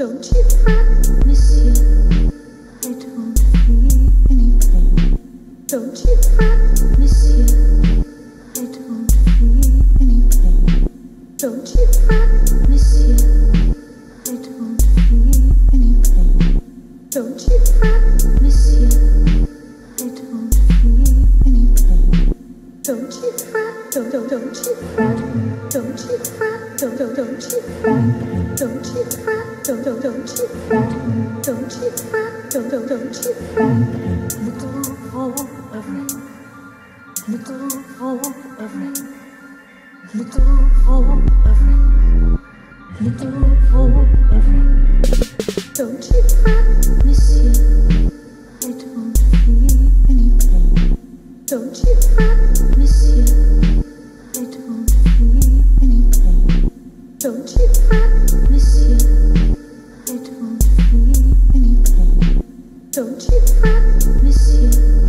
Don't you fret, monsieur. I don't feel any pain. Don't you fret, monsieur. I don't feel any pain. Don't you fret, monsieur. I don't feel any pain. Don't you fret, monsieur. I don't feel any pain. Don't you fret, don't, don't, don't you fret. Don't you fret, don't, don't, don't you fret. Don't you fret, don't, don't, don't you fret. Don't you fret, don't, don't, don't you fret. Little fall of rain. Little fall of rain. Little fall of rain. Don't you fret, monsieur. I don't feel any pain. Don't you fret, monsieur. I don't feel any pain. Don't you fret, monsieur. so. Monsieur.